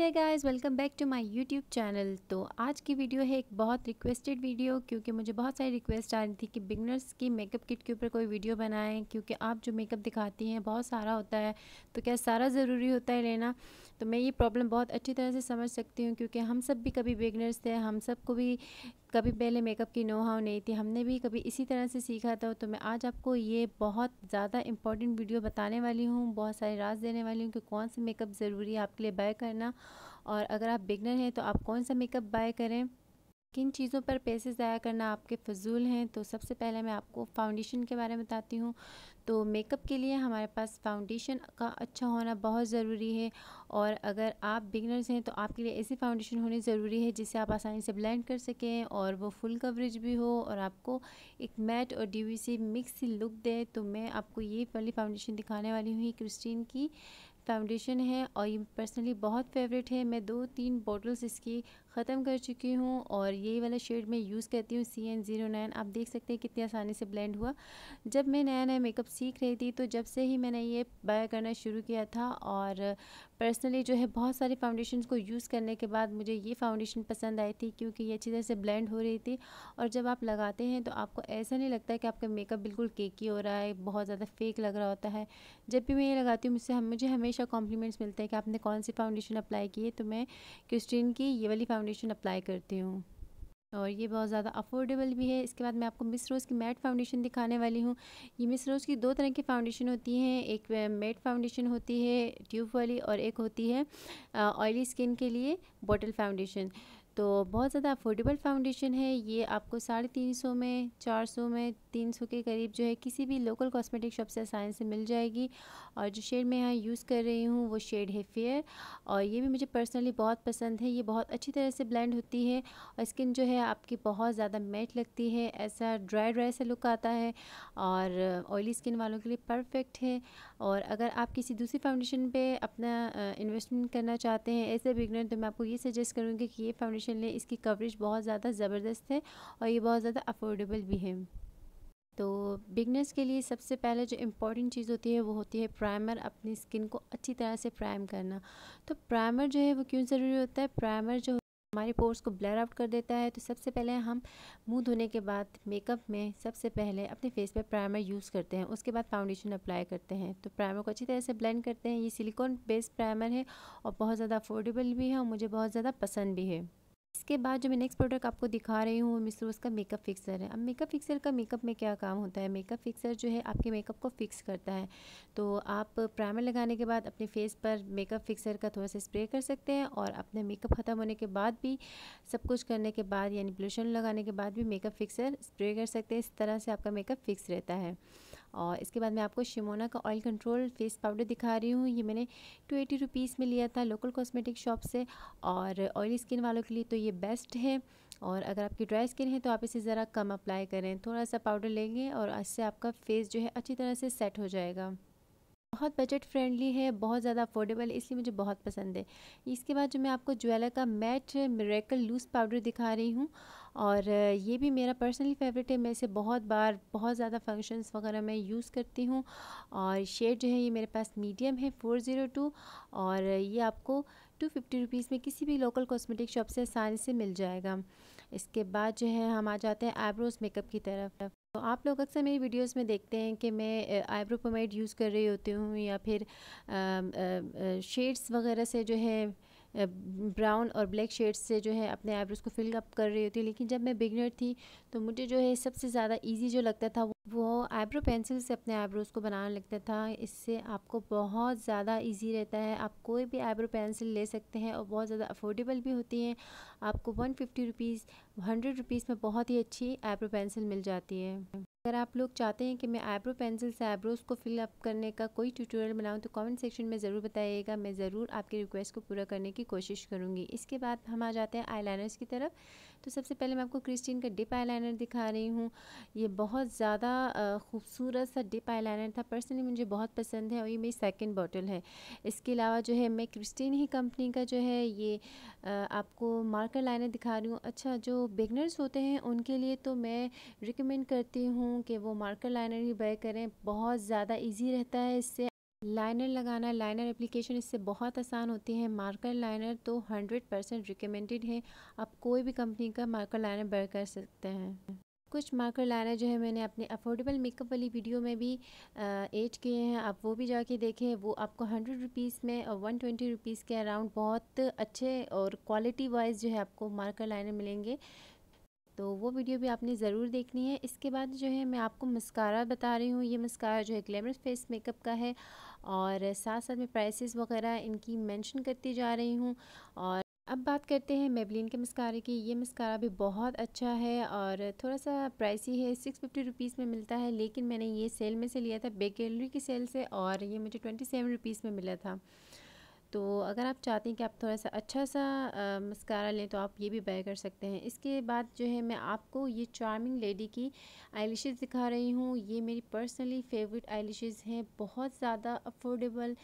There guys welcome back to my YouTube channel तो आज की वीडियो है एक बहुत रिक्वेस्टेड वीडियो क्योंकि मुझे बहुत सारी रिक्वेस्ट आ रही थी कि बिगनर्स की मेकअप किट के ऊपर कोई वीडियो बनाएँ, क्योंकि आप जो मेकअप दिखाती हैं, बहुत सारा होता है। तो क्या सारा ज़रूरी होता है लेना? तो मैं ये प्रॉब्लम बहुत अच्छी तरह से समझ सकती हूँ क्योंकि हम सब भी कभी बिगनर्स थे, हम सबको भी कभी पहले मेकअप की नो हाउ नहीं थी, हमने भी कभी इसी तरह से सीखा था। तो मैं आज आपको ये बहुत ज़्यादा इंपॉर्टेंट वीडियो बताने वाली हूँ, बहुत सारे राज देने वाली हूँ कि कौन सा मेकअप ज़रूरी है आपके लिए बाय करना। और अगर आप बिगनर हैं तो आप कौन सा मेकअप बाय करें? किन चीज़ों पर पैसे ज़ाया करना आपके फजूल हैं? तो सबसे पहले मैं आपको फाउंडेशन के बारे में बताती हूँ। तो मेकअप के लिए हमारे पास फाउंडेशन का अच्छा होना बहुत ज़रूरी है और अगर आप बिगनर्स हैं तो आपके लिए ऐसी फाउंडेशन होनी ज़रूरी है जिससे आप आसानी से ब्लेंड कर सकें और वो फुल कवरेज भी हो और आपको एक मैट और डी मिक्स लुक दे। तो मैं आपको ये वाली फाउंडेशन दिखाने वाली हूँ क्रिस्टीन की। फाउंडेशन है और ये पर्सनली बहुत फेवरेट है। मैं दो तीन बॉटल्स इसकी ख़त्म कर चुकी हूँ और यही वाला शेड मैं यूज़ करती हूँ सी एन ज़ीरो नाइन आप देख सकते हैं कितनी आसानी से ब्लेंड हुआ। जब मैं नया नया मेकअप सीख रही थी तो जब से ही मैंने ये बाय करना शुरू किया था और पर्सनली जो है बहुत सारी फाउंडेशन को यूज़ करने के बाद मुझे ये फाउंडेशन पसंद आई थी क्योंकि ये अच्छी तरह से ब्लेंड हो रही थी और जब आप लगाते हैं तो आपको ऐसा नहीं लगता है कि आपका मेकअप बिल्कुल केकी हो रहा है, बहुत ज़्यादा फेक लग रहा होता है। जब भी मैं ये लगाती हूँ, मुझसे हम, मुझे हमेशा कॉम्प्लीमेंट्स मिलते हैं कि आपने कौन सी फाउंडेशन अप्लाई की है तो मैं क्रिस्टीन की ये वाली फाउंडेशन अप्लाई करती हूँ। और ये बहुत ज़्यादा अफोर्डेबल भी है। इसके बाद मैं आपको मिस रोज़ की मैट फाउंडेशन दिखाने वाली हूँ। ये मिस रोज़ की दो तरह की फ़ाउंडेशन होती हैं। एक मैट फाउंडेशन होती है ट्यूब वाली और एक होती है ऑयली स्किन के लिए बॉटल फाउंडेशन तो बहुत ज़्यादा अफोर्डेबल फाउंडेशन है। ये आपको साढ़े तीन सौ में, चार सौ में, तीन सौ के करीब जो है किसी भी लोकल कॉस्मेटिक शॉप से आसानी से मिल जाएगी। और जो शेड मैं यहाँ यूज़ कर रही हूँ, वो शेड है फेयर और ये भी मुझे पर्सनली बहुत पसंद है। ये बहुत अच्छी तरह से ब्लेंड होती है और स्किन जो है आपकी बहुत ज़्यादा मेट लगती है। ऐसा ड्राई ड्राई सा लुक आता है और ऑयली स्किन वालों के लिए परफेक्ट है। और अगर आप किसी दूसरी फाउंडेशन पर अपना इन्वेस्टमेंट करना चाहते हैं ऐसे बिगनर तो मैं आपको ये सजेस्ट करूँगी कि ये फाउंडेशन लें, इसकी कवरेज बहुत ज़्यादा ज़बरदस्त है और ये बहुत ज़्यादा अफोर्डेबल भी है। तो बिगनर्स के लिए सबसे पहले जो इंपॉर्टेंट चीज़ होती है, वो होती है प्राइमर अपनी स्किन को अच्छी तरह से प्राइम करना। तो प्राइमर जो है, वो क्यों ज़रूरी होता है? प्राइमर जो हमारे पोर्स को ब्लर आउट कर देता है तो सबसे पहले हम मुँह धोने के बाद मेकअप में सबसे पहले अपने फेस पर प्राइमर यूज़ करते हैं। उसके बाद फाउंडेशन अप्लाई करते हैं। तो प्राइमर को अच्छी तरह से ब्लेंड करते हैं। ये सिलिकॉन बेस्ड प्राइमर है और बहुत ज़्यादा अफोर्डेबल भी है और मुझे बहुत ज़्यादा पसंद भी है। इसके बाद जो मैं नेक्स्ट प्रोडक्ट आपको दिखा रही हूँ, वो मिस रोज़ का मेकअप फिक्सर है। अब मेकअप फिक्सर का मेकअप में क्या काम होता है? मेकअप फिक्सर जो है, आपके मेकअप को फिक्स करता है। तो आप प्राइमर लगाने के बाद अपने फेस पर मेकअप फिक्सर का थोड़ा सा स्प्रे कर सकते हैं और अपने मेकअप ख़त्म होने के बाद भी, सब कुछ करने के बाद, यानी ब्लूशन लगाने के बाद भी मेकअप फिक्सर स्प्रे कर सकते हैं। इस तरह से आपका मेकअप फिक्स रहता है। और इसके बाद मैं आपको शिमोना का ऑयल कंट्रोल फेस पाउडर दिखा रही हूँ। ये मैंने टू एटी रुपीज़ में लिया था लोकल कॉस्मेटिक शॉप से और ऑयली स्किन वालों के लिए तो ये बेस्ट है। और अगर आपकी ड्राई स्किन है तो आप इसे ज़रा कम अप्लाई करें। थोड़ा सा पाउडर लेंगे और इससे आपका फेस जो है अच्छी तरह से सेट हो जाएगा। बहुत बजट फ्रेंडली है, बहुत ज़्यादा अफोर्डेबल है, इसलिए मुझे बहुत पसंद है। इसके बाद जो मैं आपको ज्वेलर का मैट मेरेकल लूज़ पाउडर दिखा रही हूँ, और ये भी मेरा पर्सनली फेवरेट है। मैं इसे बहुत बार, बहुत ज़्यादा फ़ंक्शंस वगैरह में यूज़ करती हूँ, और शेड जो है ये मेरे पास मीडियम है फ़ोर ज़ीरो टू और ये आपको टू फिफ्टी रुपीज़ में किसी भी लोकल कॉस्मेटिक शॉप से आसानी से मिल जाएगा। इसके बाद जो है हम आ जाते हैं आईब्रोज मेकअप की तरफ़। तो आप लोग अक्सर मेरी वीडियोस में देखते हैं कि मैं आईब्रो पोमेड यूज़ कर रही होती हूँ या फिर शेड्स वगैरह से जो है ब्राउन और ब्लैक शेड्स से जो है अपने आईब्रोज़ को फिल अप कर रही होती लेकिन जब मैं बिगनर थी तो मुझे जो है सबसे ज़्यादा ईजी जो लगता था, वो आईब्रो पेंसिल से अपने आईब्रोज़ को बनाने लगता था। इससे आपको बहुत ज़्यादा ईजी रहता है। आप कोई भी आईब्रो पेंसिल ले सकते हैं और बहुत ज़्यादा अफोर्डेबल भी होती हैं। आपको one fifty rupees hundred rupees में बहुत ही अच्छी आईब्रो पेंसिल मिल जाती है। अगर आप लोग चाहते हैं कि मैं आईब्रो पेंसिल से आईब्रोज़ को फिल अप करने का कोई ट्यूटोरियल बनाऊँ तो कमेंट सेक्शन में ज़रूर बताइएगा। मैं ज़रूर आपकी रिक्वेस्ट को पूरा करने की कोशिश करूँगी। इसके बाद हम आ जाते हैं आईलाइनर्स की तरफ़। तो सबसे पहले मैं आपको क्रिस्टीन का डिप आईलाइनर दिखा रही हूँ। ये बहुत ज़्यादा खूबसूरत सा डिप आईलाइनर था। पर्सनली मुझे बहुत पसंद है और ये मेरी सेकेंड बॉटल है। इसके अलावा जो है, मैं क्रिस्टीन ही कंपनी का जो है, ये आपको मार्कर लाइनर दिखा रही हूँ। अच्छा जो बिगनर्स होते हैं, उनके लिए तो मैं रिकमेंड करती हूँ कि वो मार्कर लाइनर ही बाय करें। बहुत ज़्यादा ईजी रहता है इससे। लाइनर लगाना, लाइनर एप्लीकेशन इससे बहुत आसान होती है। मार्कर लाइनर तो हंड्रेड परसेंट रिकमेंडेड है। आप कोई भी कंपनी का मार्कर लाइनर बर कर सकते हैं। कुछ मार्कर लाइनर जो है मैंने अपने अफोर्डेबल मेकअप वाली वीडियो में भी एड किए हैं। आप वो भी जाके देखें। वो आपको हंड्रेड रुपीज़ में और वन ट्वेंटी रुपीज़ के अराउंड बहुत अच्छे और क्वालिटी वाइज जो है आपको मार्कर लाइनर मिलेंगे। तो वो वीडियो भी आपने ज़रूर देखनी है। इसके बाद जो है मैं आपको मस्कारा बता रही हूँ। ये मस्कारा जो है ग्लैमरस फेस मेकअप का है। और साथ साथ में प्राइसेस वगैरह इनकी मेंशन करती जा रही हूँ। और अब बात करते हैं मेबलिन के मस्कारे की। ये मस्कारा भी बहुत अच्छा है और थोड़ा सा प्राइसी है। सिक्स फिफ्टी रुपीज़ में मिलता है, लेकिन मैंने ये सेल में से लिया था बेक गैलरी की सेल से और ये मुझे ट्वेंटी सेवन रुपीज़ में मिला था। तो अगर आप चाहते हैं कि आप थोड़ा सा अच्छा सा मस्कारा लें तो आप ये भी बाय कर सकते हैं। इसके बाद जो है मैं आपको ये चार्मिंग लेडी की आई दिखा रही हूँ। ये मेरी पर्सनली फेवरेट आई हैं। बहुत ज़्यादा अफोर्डेबल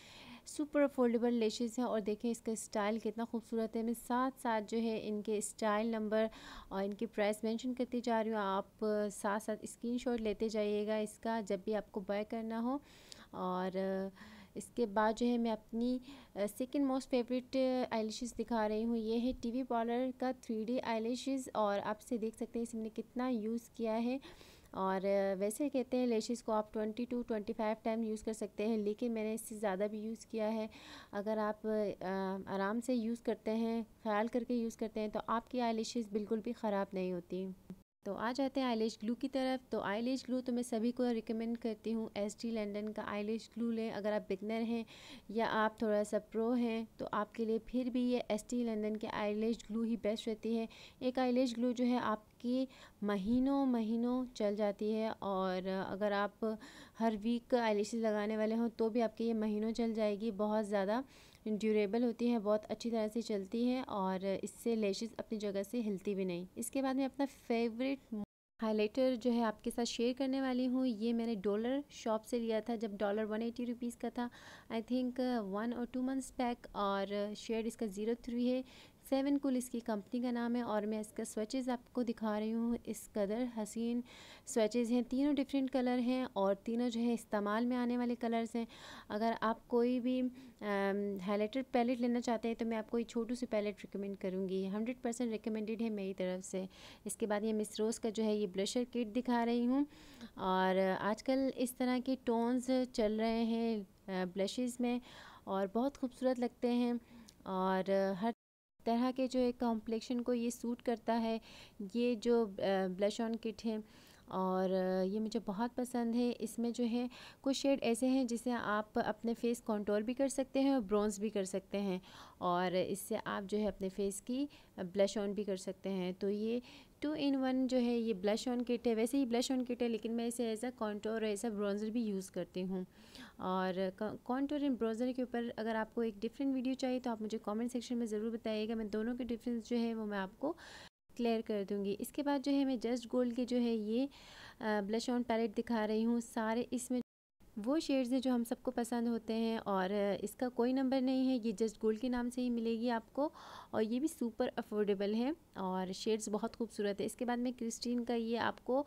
सुपर अफोर्डेबल लेशेज़ हैं और देखें इसका स्टाइल कितना खूबसूरत है। मैं साथ साथ जो है इनके स्टाइल नंबर और इनकी प्राइस मेंशन करती जा रही हूँ। आप साथ साथ स्क्रीनशॉट लेते जाइएगा इसका जब भी आपको बाय करना हो। और इसके बाद जो है मैं अपनी सेकेंड मोस्ट फेवरेट आईलिशेस दिखा रही हूँ। ये है टीवी पार्लर का थ्री डी आईलिशेस और आपसे देख सकते हैं इसमें कितना यूज़ किया है। और वैसे कहते हैं लेशेस को आप 22 टू 25 टाइम यूज़ कर सकते हैं, लेकिन मैंने इससे ज़्यादा भी यूज़ किया है। अगर आप आराम से यूज़ करते हैं, ख्याल करके यूज़ करते हैं तो आपकी आई बिल्कुल भी ख़राब नहीं होती। तो आ जाते हैं आईलेश ग्लू की तरफ़। तो आईलेश ग्लू तो मैं सभी को रिकमेंड करती हूँ एस टी लंडन का आईलेश ग्लू लें। अगर आप बिगनर हैं या आप थोड़ा सा प्रो हैं तो आपके लिए फिर भी ये एस टी लंडन के आईलेश ग्लू ही बेस्ट रहती है। एक आईलेश ग्लू जो है आपकी महीनों महीनों चल जाती है और अगर आप हर वीक आईलेश लगाने वाले हों तो भी आपके ये महीनों चल जाएगी, बहुत ज़्यादा। ड्यूरेबल होती है, बहुत अच्छी तरह से चलती है और इससे लेशेस अपनी जगह से हिलती भी नहीं। इसके बाद मैं अपना फेवरेट हाइलाइटर जो है आपके साथ शेयर करने वाली हूँ। ये मैंने डॉलर शॉप से लिया था जब डॉलर वन एटी रुपीज़ का था। आई थिंक वन और टू मंथ्स बैक और शेयर इसका ज़ीरो थ्री है। सेवन कुल इसकी कंपनी का नाम है और मैं इसका स्वेचेज़ आपको दिखा रही हूँ। इस कदर हसीन स्वेचेज़ हैं। तीनों डिफरेंट कलर हैं और तीनों जो है इस्तेमाल में आने वाले कलर्स हैं। अगर आप कोई भी हाईलाइटर पैलेट लेना चाहते हैं तो मैं आपको एक छोटू सी पैलेट रिकमेंड करूँगी। हंड्रेड परसेंट रिकमेंडेड है मेरी तरफ़ से। इसके बाद ये मिस रोज़ का जो है ये ब्लशर किट दिखा रही हूँ। और आजकल इस तरह के टोन्स चल रहे हैं ब्लशेज़ में और बहुत खूबसूरत लगते हैं। और हर तरह के जो है कॉम्प्लेक्शन को ये सूट करता है, ये जो ब्लश ऑन किट है, और ये मुझे बहुत पसंद है। इसमें जो है, कुछ शेड ऐसे हैं जिसे आप अपने फेस कंट्रोल भी कर सकते हैं और ब्रॉन्ज भी कर सकते हैं, और इससे आप जो है अपने फेस की ब्लश ऑन भी कर सकते हैं। तो ये टू इन वन जो है ये ब्लश ऑन किट है। वैसे ही ब्लश ऑन किट है, लेकिन मैं इसे as a contour as a browser भी यूज़ करती हूँ। और कॉन्टोर एंड ब्राउज़र के ऊपर अगर आपको एक डिफरेंट वीडियो चाहिए तो आप मुझे कमेंट सेक्शन में ज़रूर बताइएगा। मैं दोनों के डिफरेंस जो है वो मैं आपको क्लियर कर दूँगी। इसके बाद जो है मैं जस्ट गोल्ड के जो है ये ब्लश ऑन पैलेट दिखा रही हूँ। सारे इसमें वो शेड्स हैं जो हम सबको पसंद होते हैं और इसका कोई नंबर नहीं है, ये जस्ट गोल्ड के नाम से ही मिलेगी आपको और ये भी सुपर अफोर्डेबल है और शेड्स बहुत खूबसूरत है। इसके बाद मैं क्रिस्टीन का ये आपको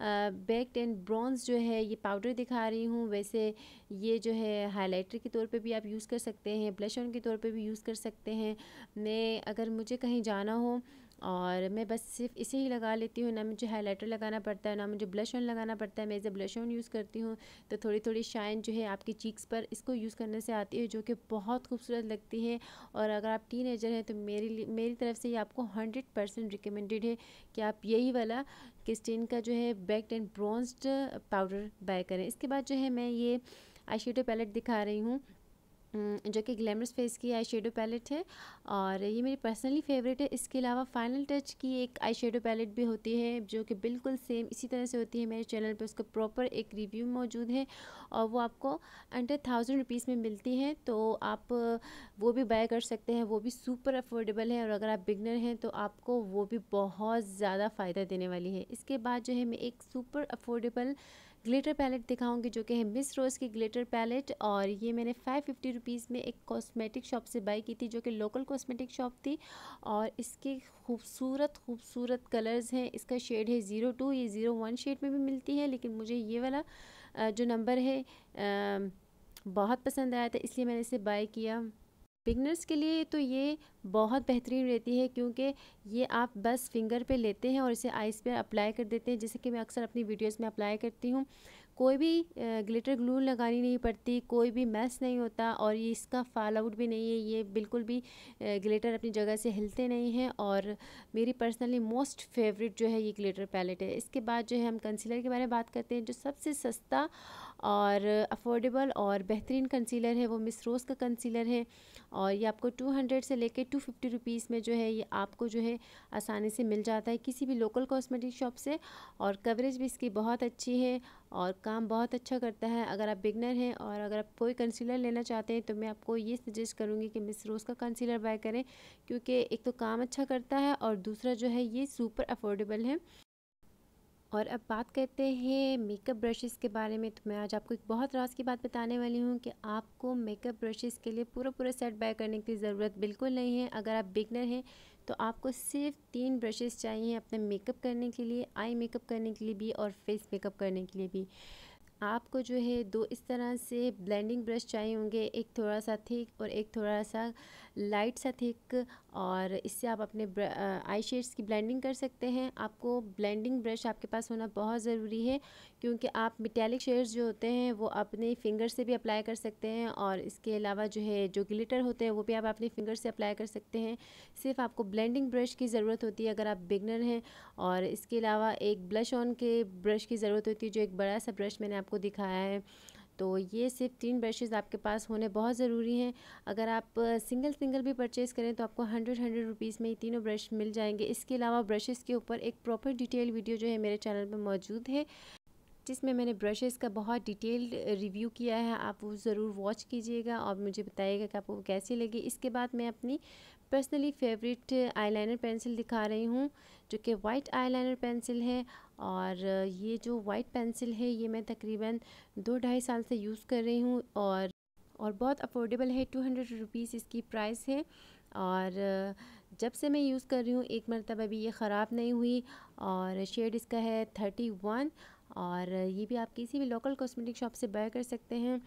बेक्ड एंड ब्रॉन्ज जो है, ये पाउडर दिखा रही हूँ। वैसे ये जो है हाइलाइटर के तौर पे भी आप यूज़ कर सकते हैं, ब्लश ऑन के तौर पे भी यूज़ कर सकते हैं। मैं, अगर मुझे कहीं जाना हो और मैं बस सिर्फ़ इसे ही लगा लेती हूँ, ना मुझे हाइलाइटर लगाना पड़ता है, ना मुझे ब्लश ऑन लगाना पड़ता है, मैं इसे ब्लश ऑन यूज़ करती हूँ। तो थोड़ी थोड़ी शाइन जो है आपकी चीक्स पर इसको यूज़ करने से आती है, जो कि बहुत खूबसूरत लगती है। और अगर आप टीन हैं तो मेरी मेरी तरफ़ से ये आपको हंड्रेड परसेंट रिकमेंडेड है कि आप यही वाला किस्टिन का जो है baked and bronzed powder buy करें। इसके बाद जो है मैं ये आई पैलेट दिखा रही हूँ। जो कि ग्लैमरस फेस की आई शेडो पैलेट है। और ये मेरी पर्सनली फेवरेट है। इसके अलावा फाइनल टच की एक आई शेडो पैलेट भी होती है, जो कि बिल्कुल सेम इसी तरह से होती है मेरे चैनल पे। उसका प्रॉपर एक रिव्यू मौजूद है और वो आपको अंडर थाउज़ेंड रुपीज़ में मिलती है। तो आप वो भी बाय कर सकते हैं। वो भी सुपर अफोर्डेबल है और अगर आप बिगनर हैं तो आपको वो भी बहुत ज़्यादा फ़ायदा देने वाली है। इसके बाद जो है मैं एक सुपर अफोर्डेबल ग्लिटर पैलेट दिखाऊँगी जो कि है मिस रोज़ की ग्लिटर पैलेट और ये मैंने फाइव फिफ्टी रुपीज़ में एक कॉस्मेटिक शॉप से बाई की थी जो कि लोकल कॉस्मेटिक शॉप थी और इसके खूबसूरत खूबसूरत कलर्स हैं। इसका शेड है ज़ीरो टू, ये ज़ीरो वन शेड में भी मिलती है, लेकिन मुझे ये वाला जो नंबर है बहुत पसंद आया था, इसलिए मैंने इसे बाई किया। बिगनर्स के लिए तो ये बहुत बेहतरीन रहती है क्योंकि ये आप बस फिंगर पे लेते हैं और इसे आइस पे अप्लाई कर देते हैं। जैसे कि मैं अक्सर अपनी वीडियोस में अप्लाई करती हूँ, कोई भी ग्लिटर ग्लू लगानी नहीं पड़ती, कोई भी मैस नहीं होता और ये इसका फॉल आउट भी नहीं है। ये बिल्कुल भी ग्लिटर अपनी जगह से हिलते नहीं हैं और मेरी पर्सनली मोस्ट फेवरेट जो है ये ग्लिटर पैलेट है। इसके बाद जो है हम कंसीलर के बारे में बात करते हैं जो सबसे सस्ता और अफोर्डेबल और बेहतरीन कंसीलर है, वो मिस रोज़ का कंसीलर है और ये आपको 200 से लेके 250 रुपीस में जो है, ये आपको जो है आसानी से मिल जाता है किसी भी लोकल कॉस्मेटिक शॉप से और कवरेज भी इसकी बहुत अच्छी है और काम बहुत अच्छा करता है। अगर आप बिगनर हैं और अगर आप कोई कंसीलर लेना चाहते हैं तो मैं आपको ये सजेस्ट करूँगी कि मिस रोज़ का कंसीलर बाय करें, क्योंकि एक तो काम अच्छा करता है और दूसरा जो है, ये सुपर अफोर्डेबल है। और अब बात करते हैं मेकअप ब्रशेस के बारे में। तो मैं आज आपको एक बहुत रास की बात बताने वाली हूँ कि आपको मेकअप ब्रशेस के लिए पूरा पूरा सेट बाय करने की ज़रूरत बिल्कुल नहीं है। अगर आप बिगनर हैं तो आपको सिर्फ़ तीन ब्रशेस चाहिए अपने मेकअप करने के लिए आई मेकअप करने के लिए भी और फेस मेकअप करने के लिए भी। आपको जो है दो इस तरह से ब्लेंडिंग ब्रश चाहिए होंगे। एक थोड़ा सा थिक और एक थोड़ा सा लाइट सा थिक और इससे आप अपने आई शेड्स की ब्लेंडिंग कर सकते हैं। आपको ब्लेंडिंग ब्रश आपके पास होना बहुत ज़रूरी है क्योंकि आप मिटेलिक शेड्स जो होते हैं, वो अपने फिंगर से भी अप्लाई कर सकते हैं और इसके अलावा जो है, जो ग्लिटर होते हैं, वो भी आप अपने फिंगर से अप्लाई कर सकते हैं। सिर्फ़ आपको ब्लेंडिंग ब्रश की ज़रूरत होती है अगर आप बिगनर हैं और इसके अलावा एक ब्लश ऑन के ब्रश की ज़रूरत होती है, जो एक बड़ा सा ब्रश मैंने दिखाया है। तो ये सिर्फ़ तीन ब्रशेज़ आपके पास होने बहुत ज़रूरी हैं। अगर आप सिंगल सिंगल भी परचेज़ करें तो आपको हंड्रेड हंड्रेड रुपीज़ में ये तीनों ब्रश मिल जाएँगे। इसके अलावा ब्रशेज़ के ऊपर एक प्रॉपर डिटेल वीडियो जो है मेरे चैनल पर मौजूद है, जिसमें मैंने ब्रशेज़ का बहुत डिटेल रिव्यू किया है। आप वो ज़रूर वॉच कीजिएगा और मुझे बताइएगा कि आपको कैसी लगी। इसके बाद मैं अपनी पर्सनली फेवरेट आईलाइनर पेंसिल दिखा रही हूँ। जो कि वाइट आईलाइनर पेंसिल है और ये जो वाइट पेंसिल है, ये मैं तकरीबन दो ढाई साल से यूज़ कर रही हूँ और और बहुत अफोर्डेबल है टू हंड्रेड रुपीज़ इसकी प्राइस है। और जब से मैं यूज़ कर रही हूँ, एक मरतबा भी ये ख़राब नहीं हुई और शेड इसका है थर्टी वन और ये भी आप किसी भी लोकल कॉस्मेटिक शॉप से बाय कर सकते हैं।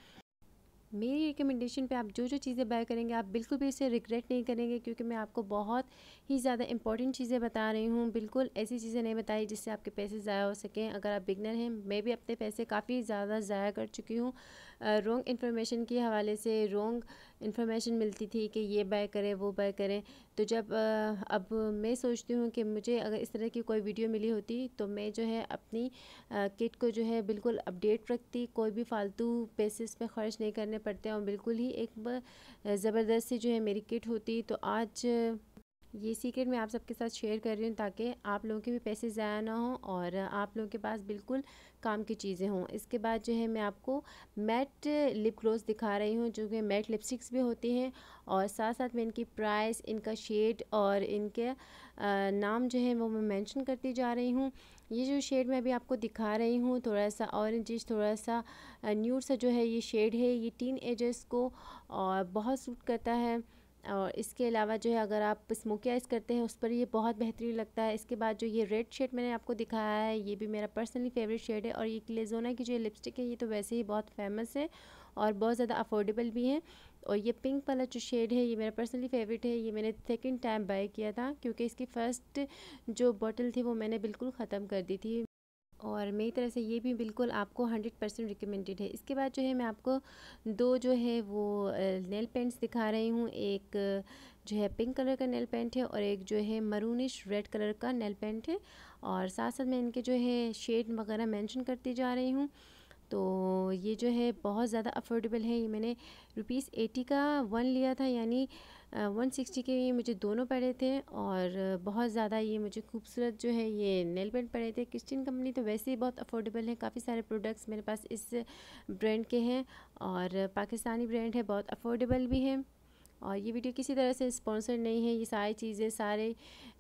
मेरी रिकमेंडेशन पे आप जो जो चीज़ें बाय करेंगे, आप बिल्कुल भी इसे रिग्रेट नहीं करेंगे क्योंकि मैं आपको बहुत ही ज़्यादा इंपॉर्टेंट चीज़ें बता रही हूँ। बिल्कुल ऐसी चीज़ें नहीं बताई जिससे आपके पैसे ज़ाया हो सकें। अगर आप बिगनर हैं, मैं भी अपने पैसे काफ़ी ज़्यादा ज़ाया कर चुकी हूँ। रॉन्ग इन्फॉर्मेशन के हवाले से रॉन्ग इन्फॉर्मेशन मिलती थी कि ये बाय करें, वो बाय करें। तो जब अब मैं सोचती हूँ कि मुझे अगर इस तरह की कोई वीडियो मिली होती तो मैं जो है अपनी किट को जो है बिल्कुल अपडेट रखती। कोई भी फालतू पैसे पे ख़र्च नहीं करने पड़ते और बिल्कुल ही एक ज़बरदस्ती जो है मेरी किट होती। तो आज ये सीक्रेट मैं आप सबके साथ शेयर कर रही हूँ ताकि आप लोगों के भी पैसे ज़ाया ना हो और आप लोगों के पास बिल्कुल काम की चीज़ें हों। इसके बाद जो है मैं आपको मैट लिप ग्लोस दिखा रही हूँ, जो कि मैट लिपस्टिक्स भी होती हैं और साथ साथ में इनकी प्राइस इनका शेड और इनके नाम जो है वो मैं मेंशन करती जा रही हूँ। ये जो शेड मैं अभी आपको दिखा रही हूँ थोड़ा सा ऑरेंजिश थोड़ा सा न्यूड सा जो है ये शेड है, ये टीन एजर्स को और बहुत सूट करता है। और इसके अलावा जो है, अगर आप स्मोकी आइस करते हैं, उस पर ये बहुत बेहतरीन लगता है। इसके बाद जो ये रेड शेड मैंने आपको दिखाया है, ये भी मेरा पर्सनली फेवरेट शेड है और ये क्लेजोना की जो लिपस्टिक है, ये तो वैसे ही बहुत फ़ेमस है और बहुत ज़्यादा अफोर्डेबल भी है। और ये पिंक वाला जो शेड है, ये मेरा पर्सनली फेवरेट है, ये मैंने सेकेंड टाइम बाय किया था क्योंकि इसकी फ़र्स्ट जो बॉटल थी, वो मैंने बिल्कुल ख़त्म कर दी थी। और मेरी तरफ़ से ये भी बिल्कुल आपको हंड्रेड परसेंट रिकमेंडेड है। इसके बाद जो है, मैं आपको दो जो है, वो नेल पेंट्स दिखा रही हूँ। एक जो है पिंक कलर का नेल पेंट है और एक जो है मरूनिश रेड कलर का नेल पेंट है। और साथ साथ मैं इनके जो है शेड वगैरह मेंशन करती जा रही हूँ। तो ये जो है, बहुत ज़्यादा अफोर्डेबल है। ये मैंने रुपीज़ एटी का वन लिया था, यानी वन सिक्सटी के ये मुझे दोनों पड़े थे और बहुत ज़्यादा ये मुझे खूबसूरत जो है ये नेल पेंट पड़े थे। किस्टिन कंपनी तो वैसे ही बहुत अफोर्डेबल है, काफ़ी सारे प्रोडक्ट्स मेरे पास इस ब्रांड के हैं और पाकिस्तानी ब्रांड है, बहुत अफोर्डेबल भी है और ये वीडियो किसी तरह से स्पॉन्सर नहीं है। ये सारी चीज़ें, सारे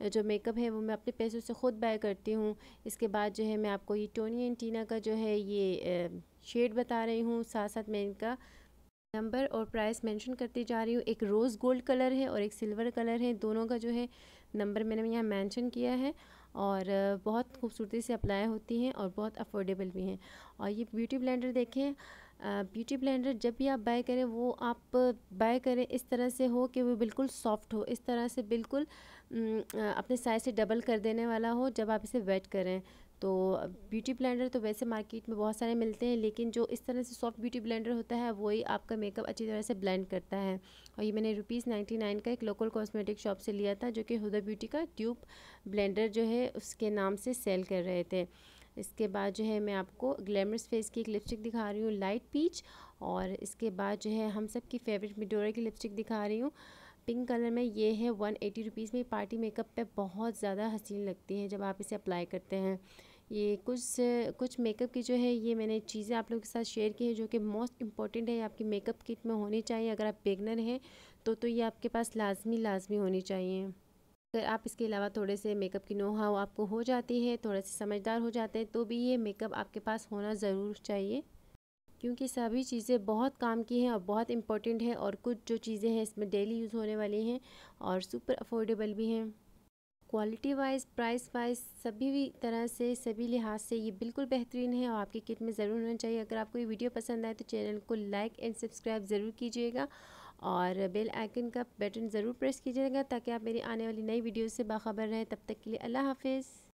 जो मेकअप है वो मैं अपने पैसों से ख़ुद बाय करती हूँ। इसके बाद जो है मैं आपको ये टोनी एंड टीना का जो है ये शेड बता रही हूँ साथ साथ मैं इनका नंबर और प्राइस मेंशन करती जा रही हूँ। एक रोज़ गोल्ड कलर है और एक सिल्वर कलर है। दोनों का जो है नंबर मैंने यहाँ मेंशन किया है और बहुत खूबसूरती से अप्लाई होती हैं और बहुत अफोर्डेबल भी हैं। और ये ब्यूटी ब्लेंडर देखें ब्यूटी ब्लेंडर जब भी आप बाय करें, वो आप बाय करें इस तरह से हो कि वो बिल्कुल सॉफ्ट हो। इस तरह से बिल्कुल अपने साइज़ से डबल कर देने वाला हो जब आप इसे वेट करें। तो ब्यूटी ब्लेंडर तो वैसे मार्केट में बहुत सारे मिलते हैं, लेकिन जो इस तरह से सॉफ्ट ब्यूटी ब्लेंडर होता है, वही आपका मेकअप अच्छी तरह से ब्लेंड करता है। और ये मैंने रुपीज़ नाइन्टी नाइन का एक लोकल कॉस्मेटिक शॉप से लिया था, जो कि हुदा ब्यूटी का ट्यूब ब्लेंडर जो है, उसके नाम से सेल कर रहे थे। इसके बाद जो है, मैं आपको ग्लैमरस फेस की एक लिपस्टिक दिखा रही हूँ लाइट पीच और इसके बाद जो है, हम सब की फेवरेट मिडोरा की लिपस्टिक दिखा रही हूँ। पिंक कलर में ये है वन एटी रुपीज़ में पार्टी मेकअप पे बहुत ज़्यादा हसीन लगती है जब आप इसे अप्लाई करते हैं। ये कुछ कुछ मेकअप की जो है, ये मैंने चीज़ें आप लोगों के साथ शेयर की है जो कि मोस्ट इंपॉर्टेंट है आपकी मेकअप किट में होनी चाहिए। अगर आप बेगनर हैं तो तो ये आपके पास लाजमी लाजमी होनी चाहिए। अगर आप इसके अलावा थोड़े से मेकअप की नो हाउ आपको हो जाती है, थोड़े से समझदार हो जाते हैं तो भी ये मेकअप आपके पास होना ज़रूर चाहिए। क्योंकि सभी चीज़ें बहुत काम की हैं और बहुत इम्पोर्टेंट हैं और कुछ जो चीज़ें हैं, इसमें डेली यूज़ होने वाली हैं और सुपर अफोर्डेबल भी हैं। क्वालिटी वाइज, प्राइस वाइज, सभी भी तरह से, सभी लिहाज से ये बिल्कुल बेहतरीन है और आपकी किट में ज़रूर होना चाहिए। अगर आपको ये वीडियो पसंद आए तो चैनल को लाइक एंड सब्सक्राइब ज़रूर कीजिएगा और बेल आइकन का बटन ज़रूर प्रेस कीजिएगा ताकि आप मेरी आने वाली नई वीडियो से बाखबर रहें। तब तक के लिए अल्लाह हाफिज़।